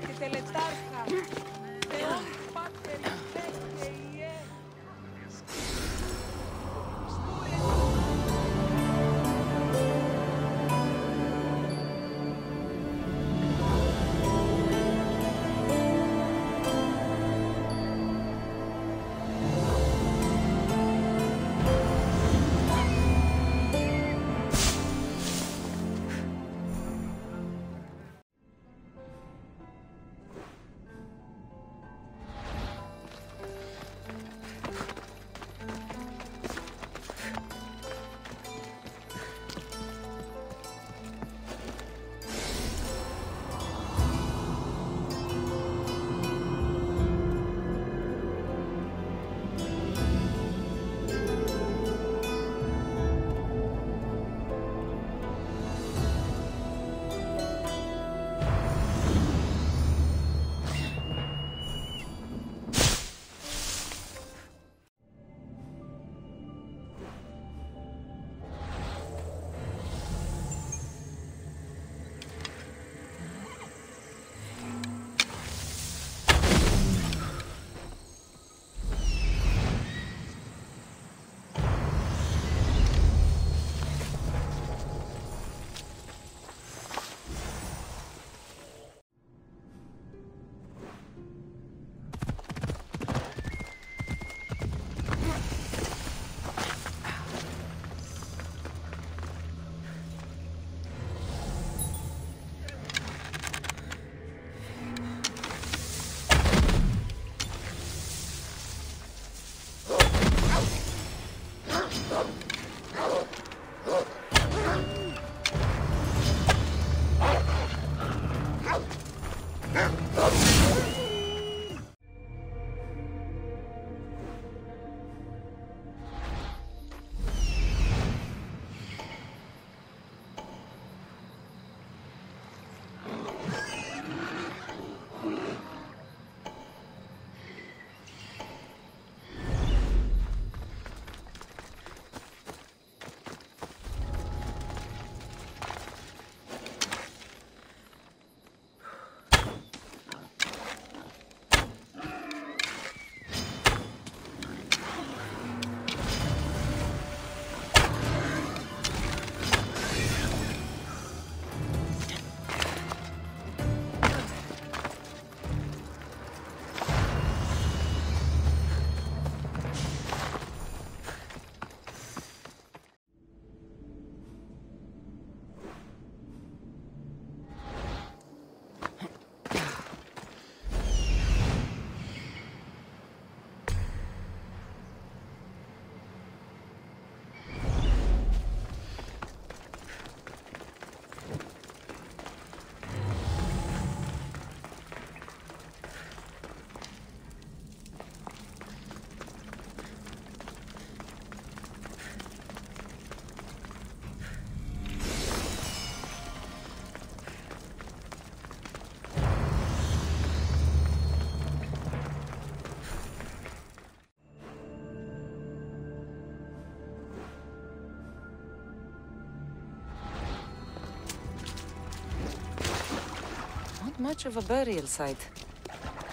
que te letarjas. Much of a burial site.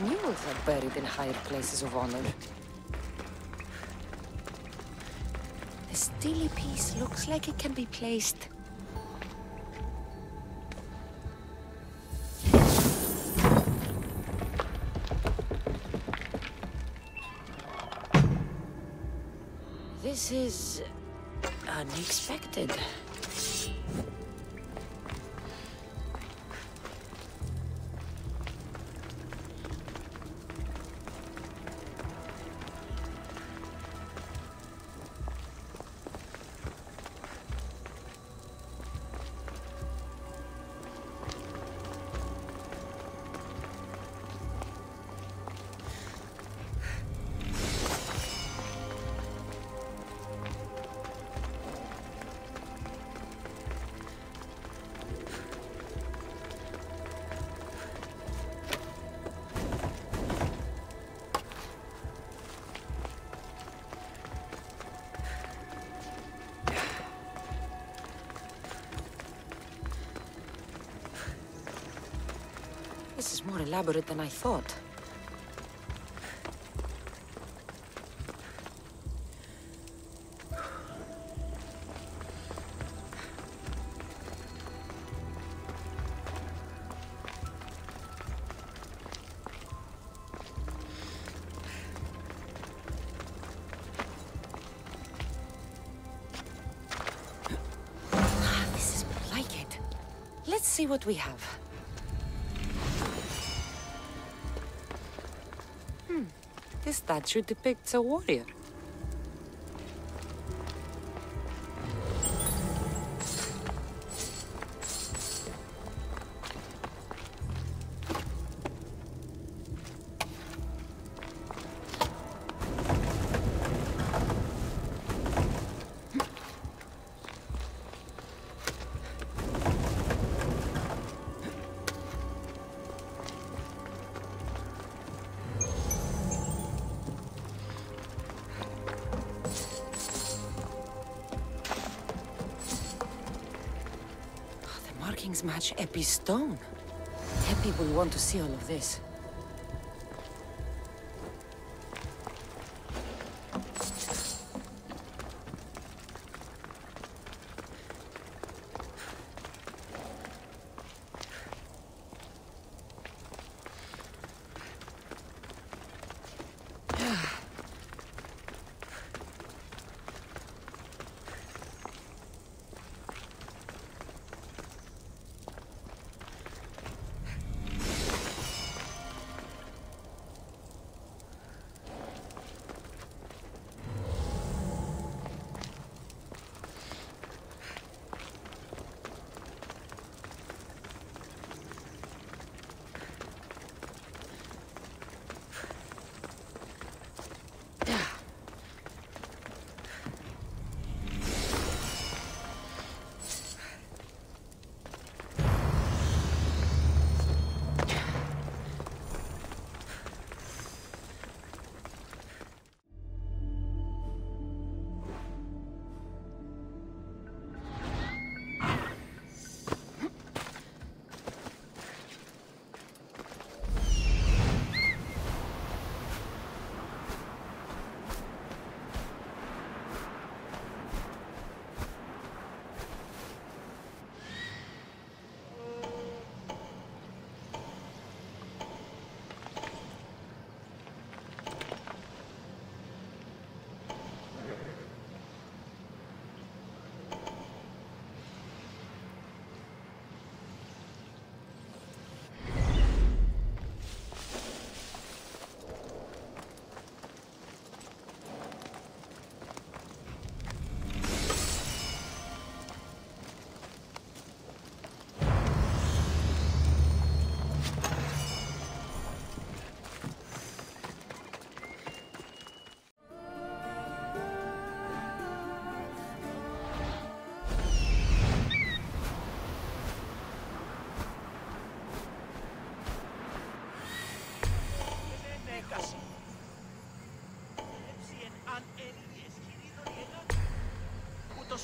Mules are buried in higher places of honor. The steely piece looks like it can be placed. This is unexpected. Elaborate than I thought. Ah, This is like it. Let's see what we have. Statue depicts a warrior. Match Epi's stone. Epi will want to see all of this.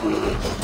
Thank you.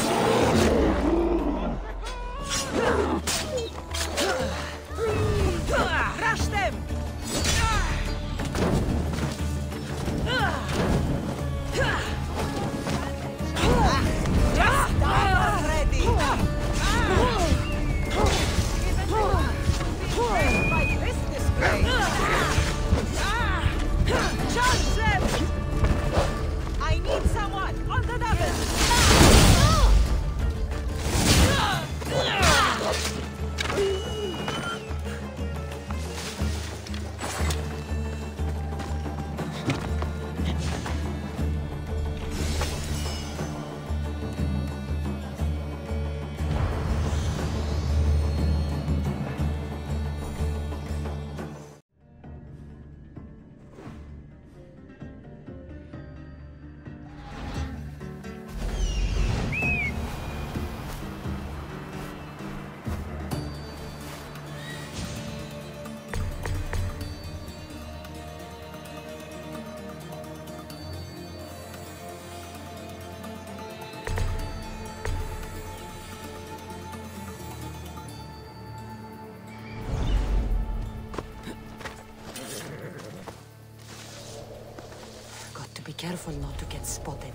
Careful not to get spotted.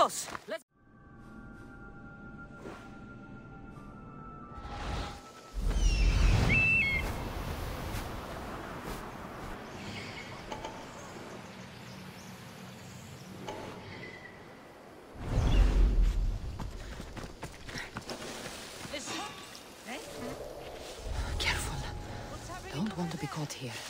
Vamos! Let's... Listen. Eh? Careful. Don't want to be caught here.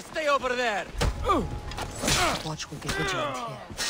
Stay over there! Watch will be vigilant here.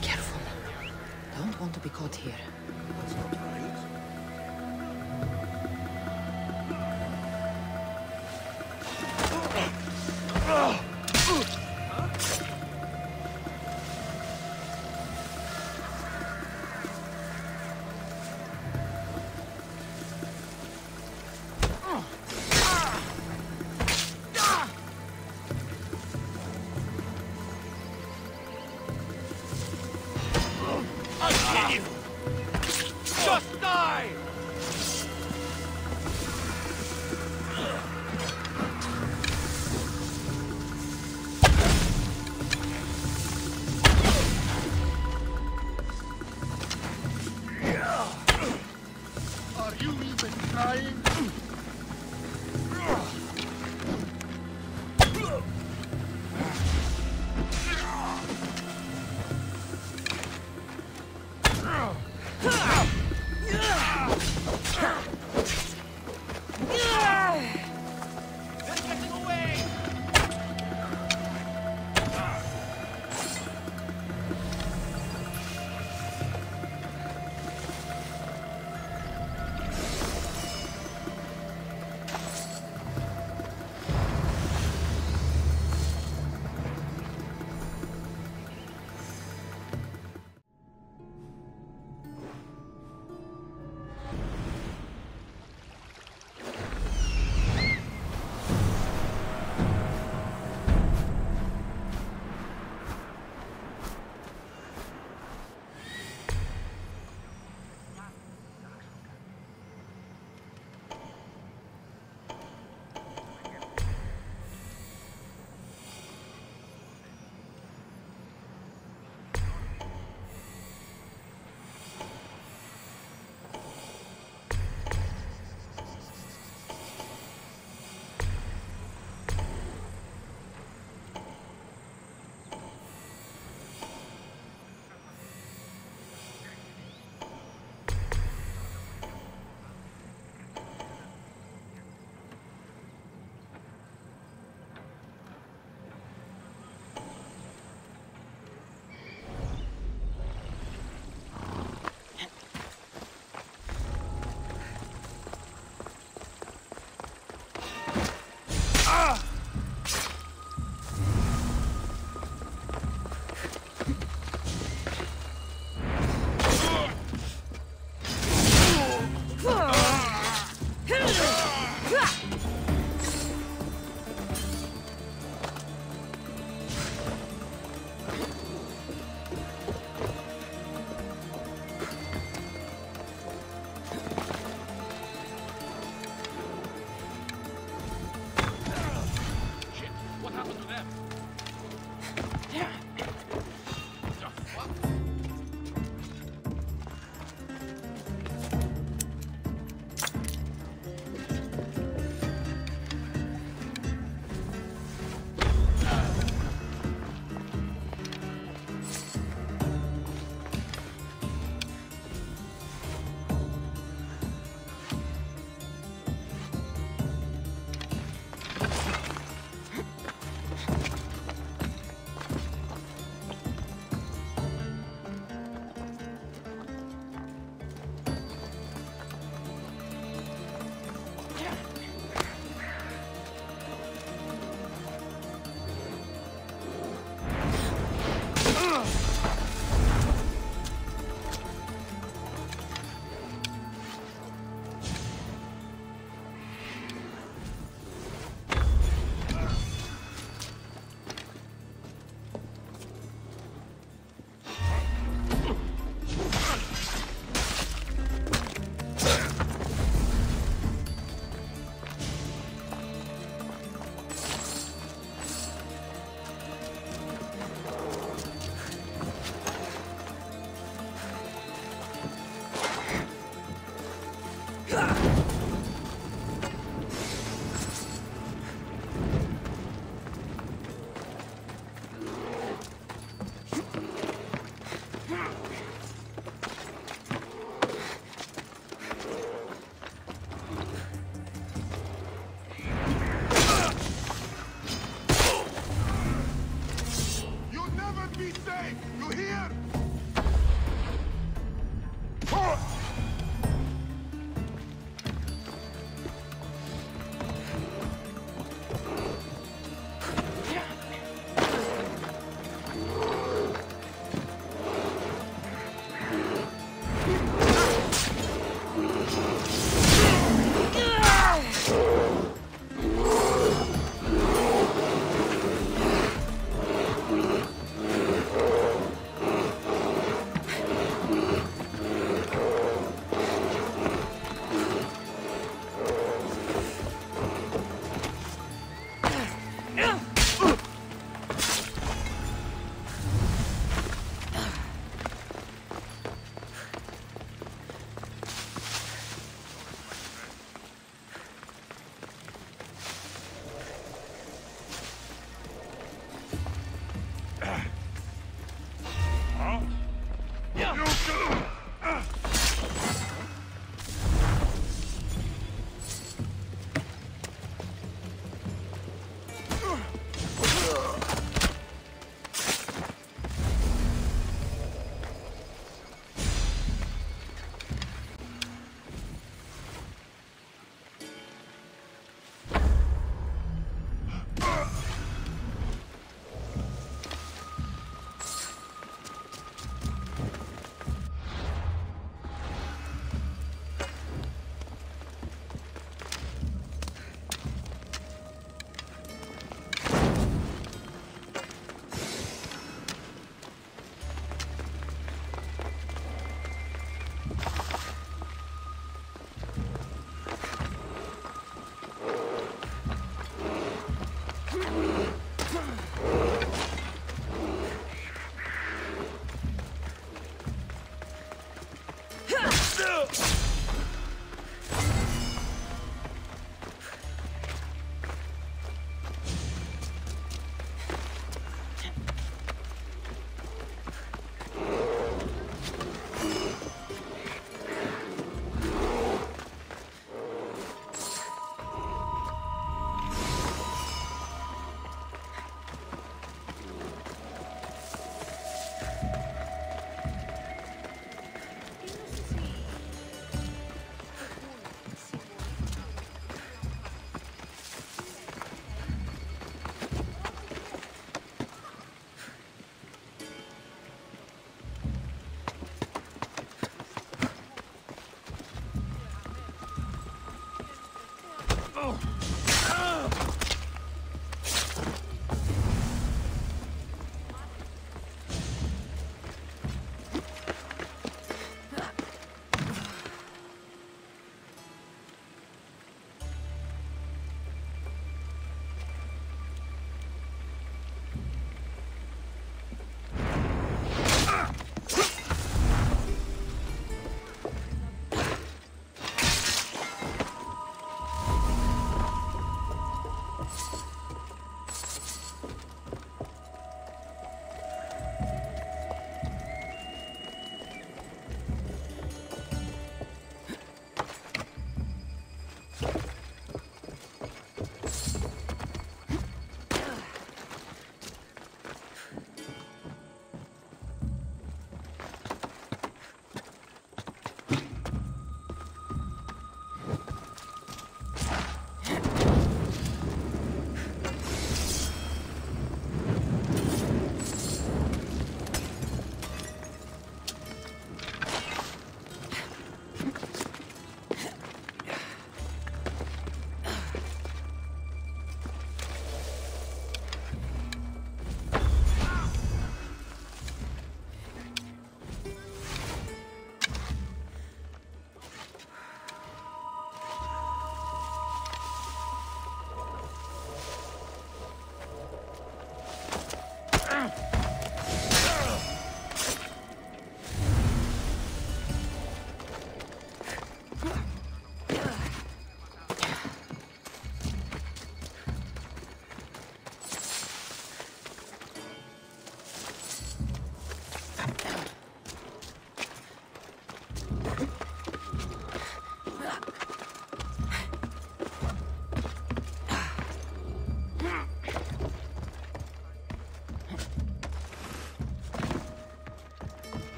Careful. Don't want to be caught here.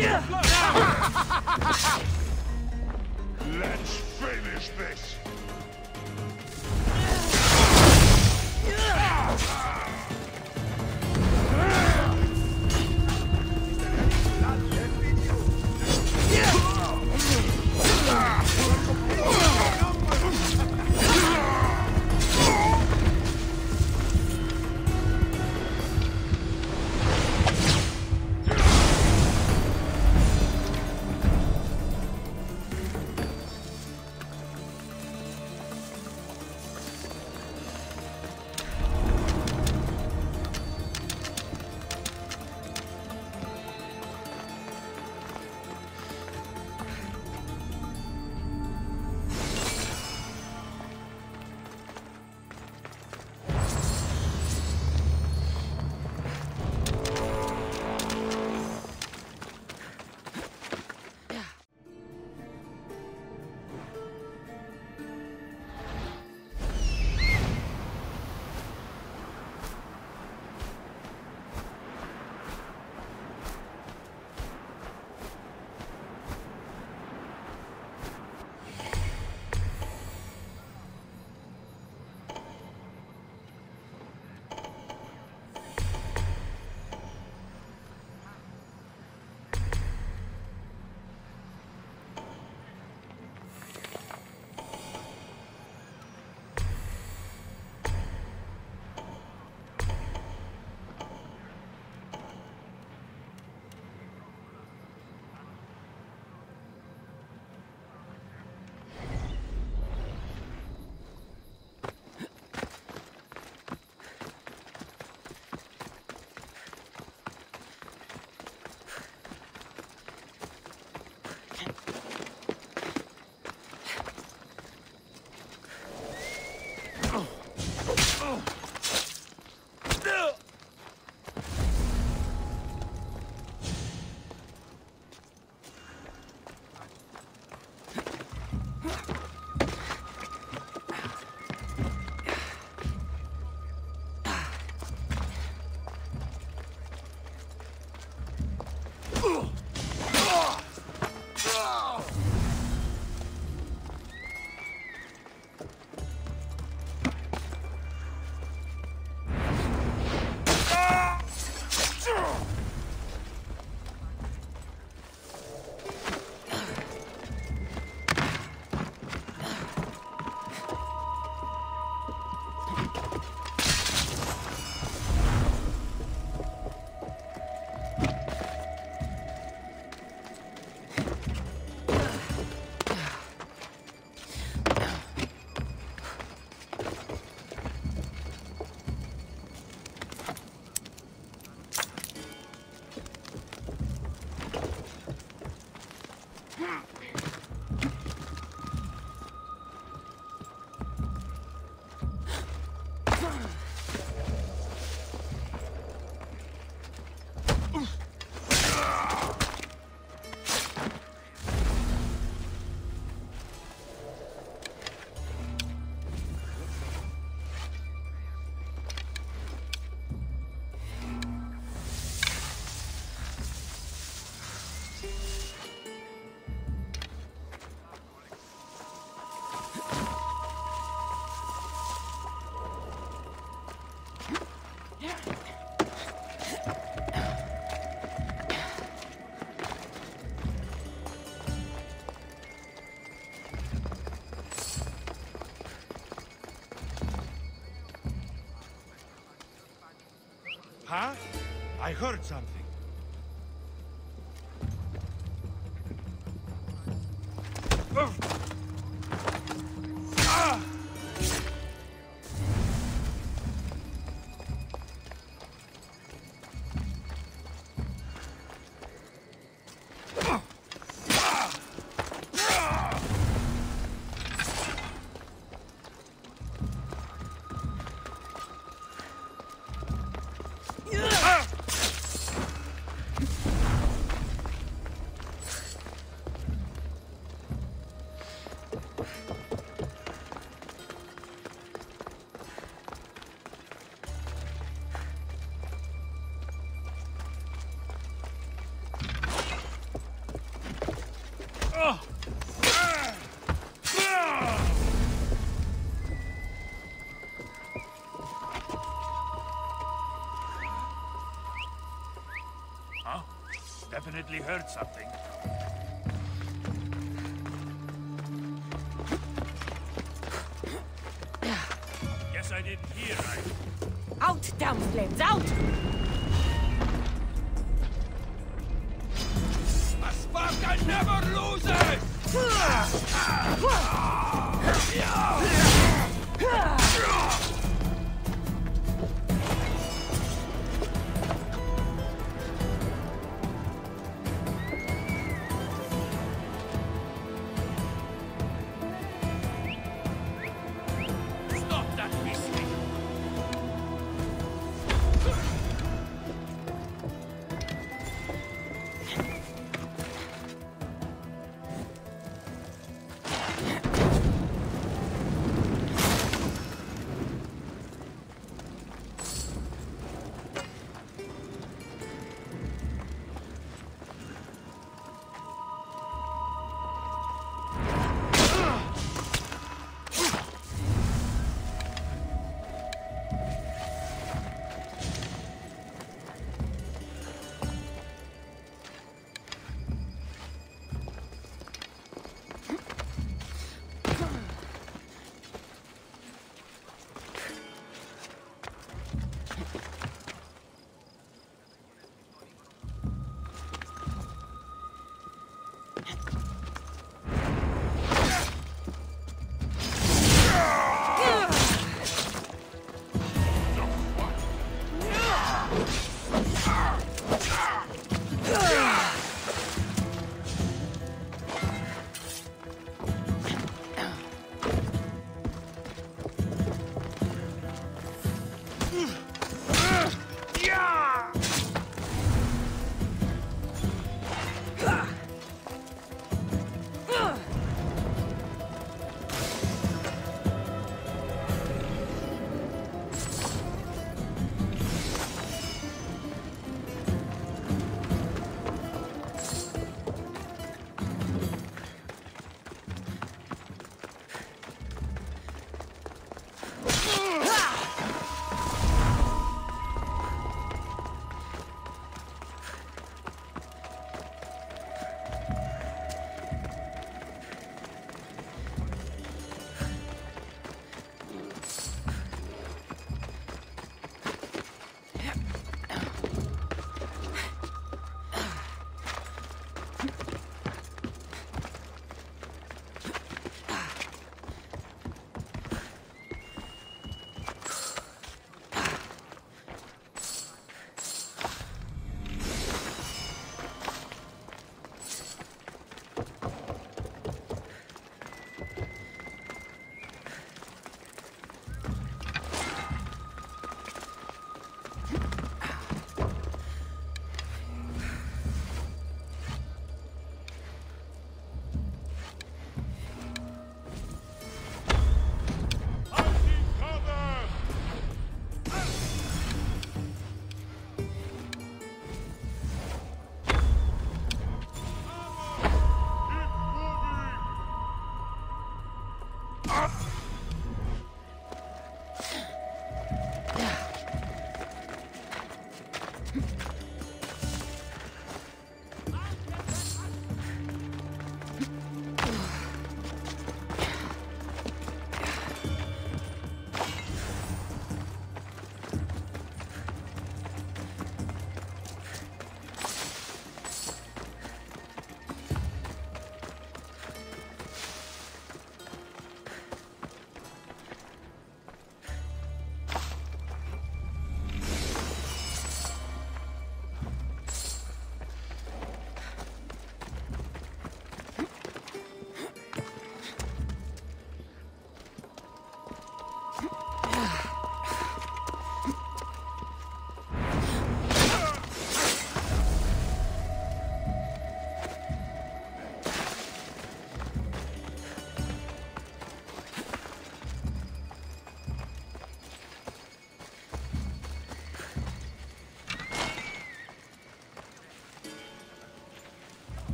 Let's Huh? I heard something. Definitely heard something. Guess I didn't hear right. Out, damn flames, out! A Spartan never loses!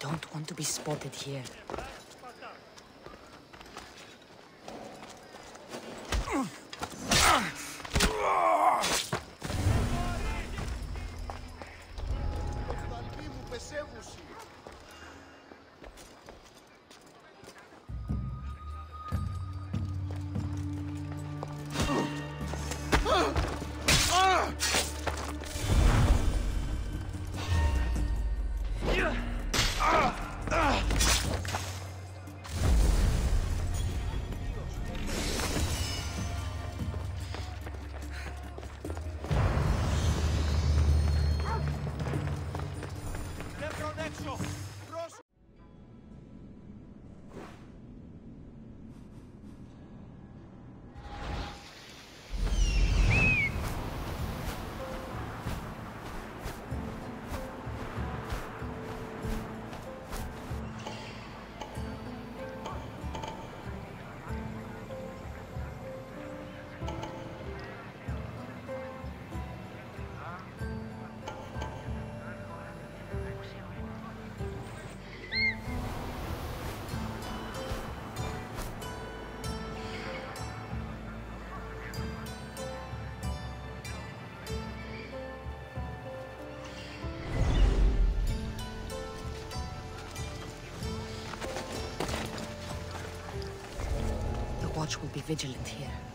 don't want to be spotted here. Watch will be vigilant here.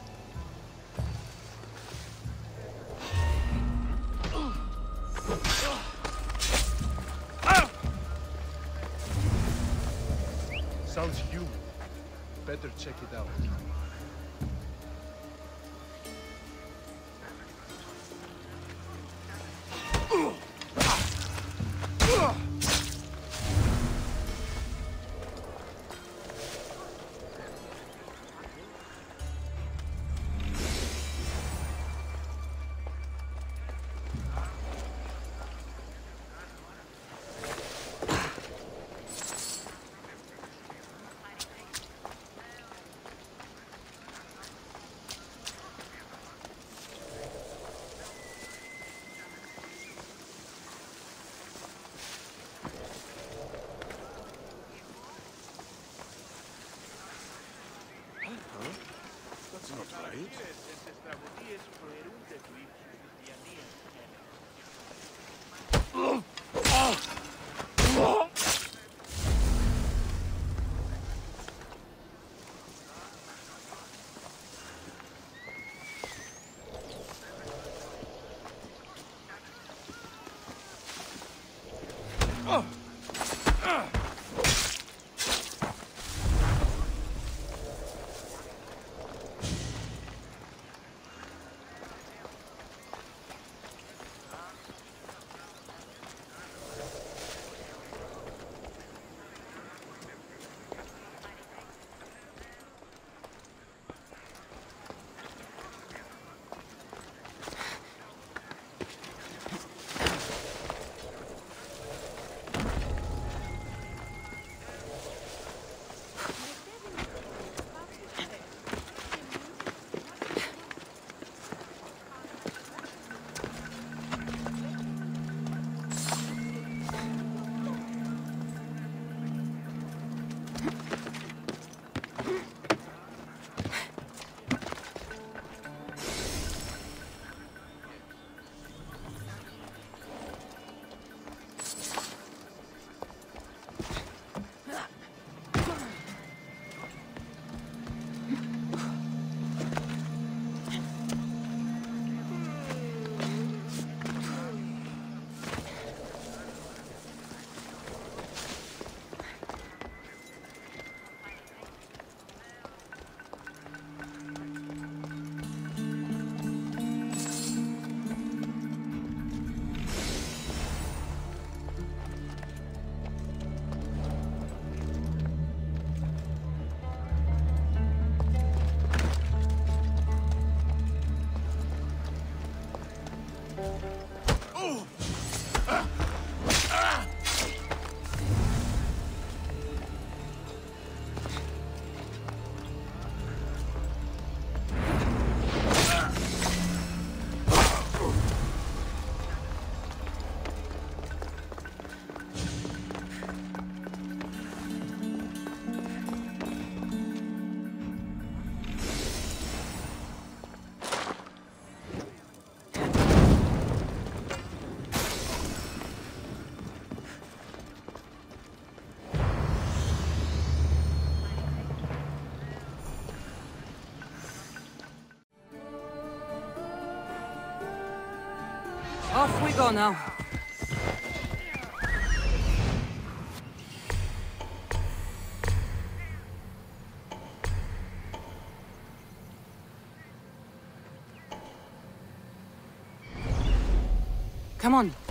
Off we go now. Come on.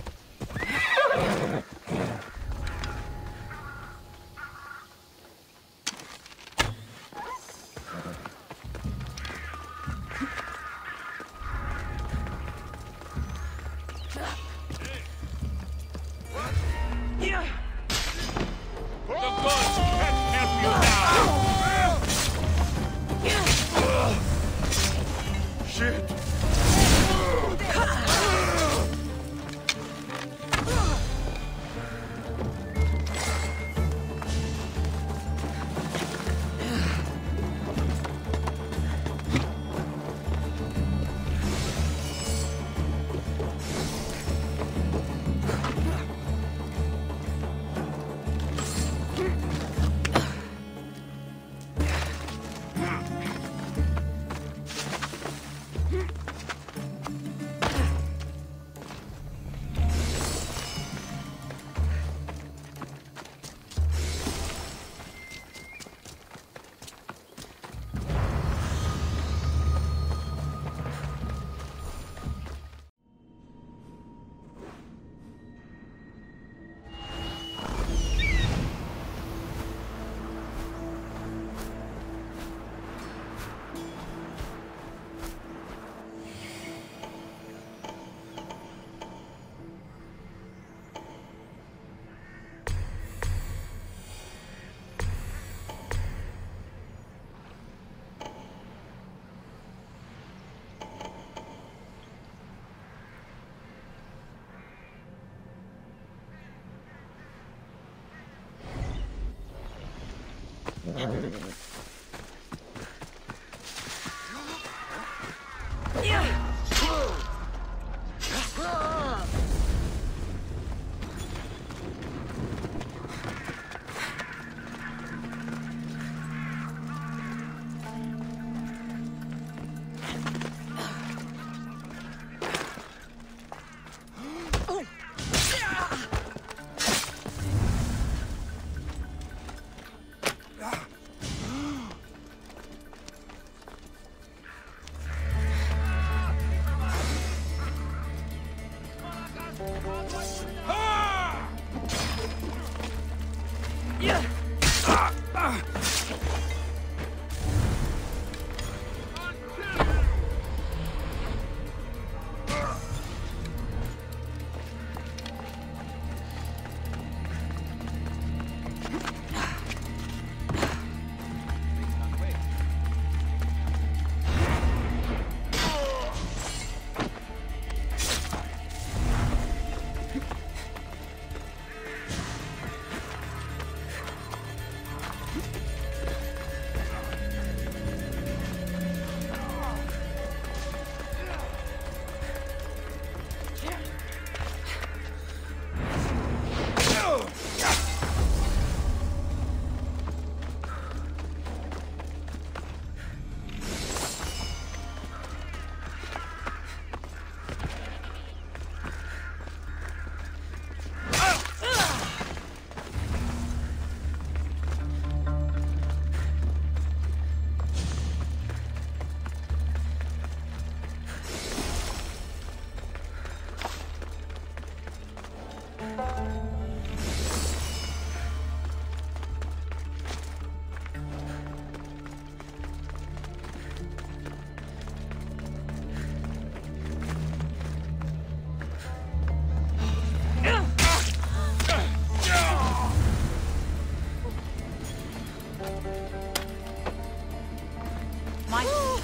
my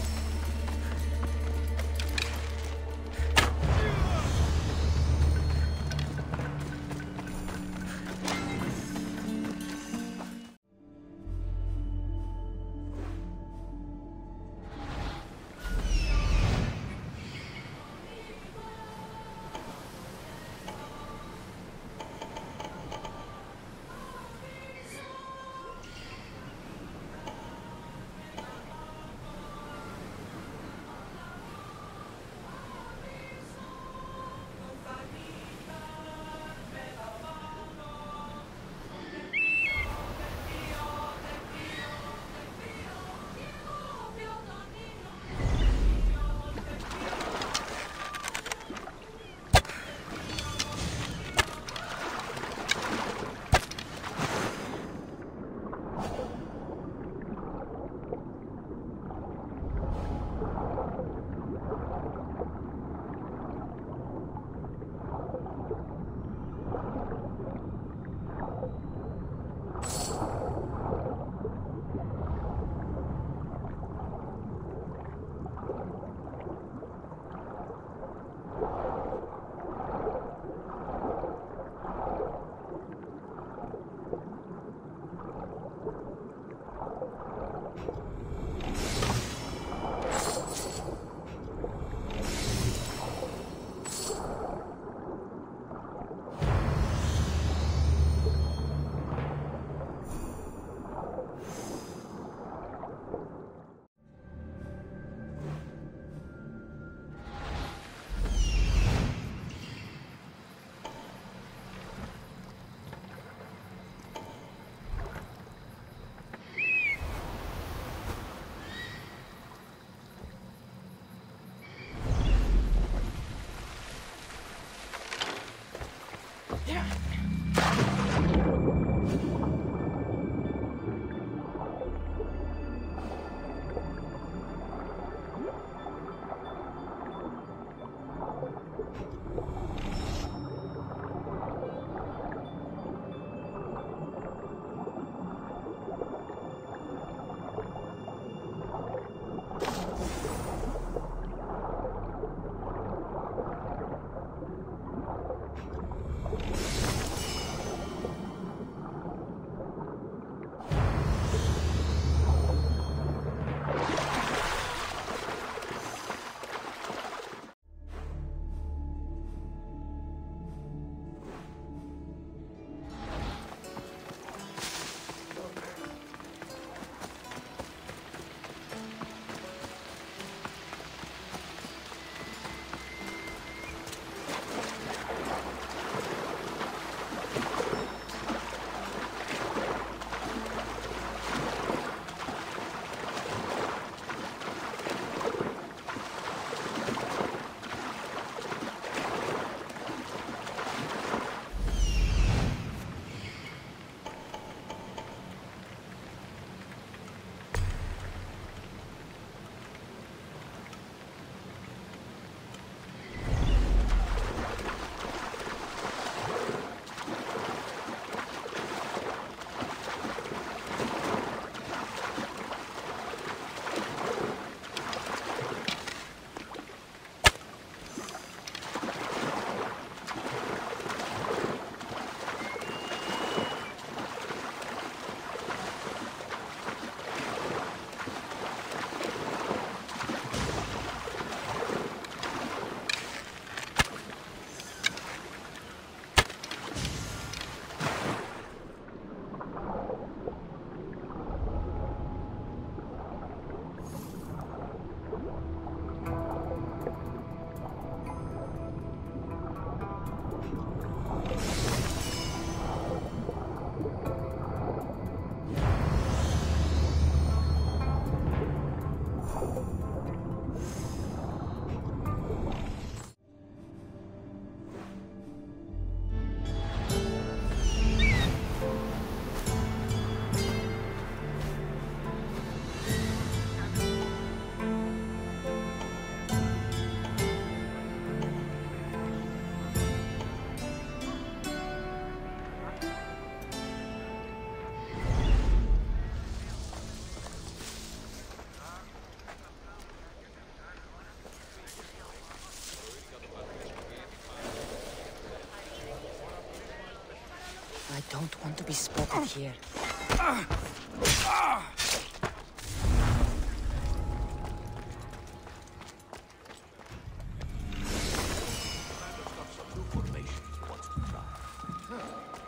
don't want to be spotted here.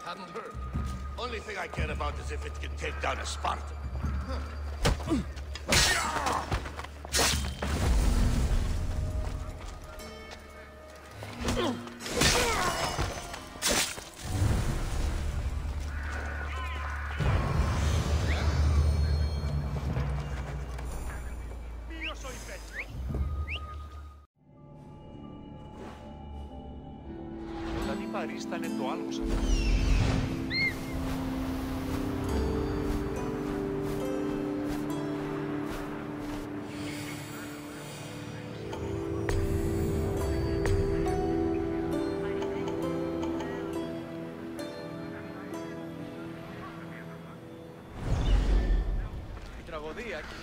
Hadn't heard. Only thing I care about is if it can take down a Spartan. melodía aqui.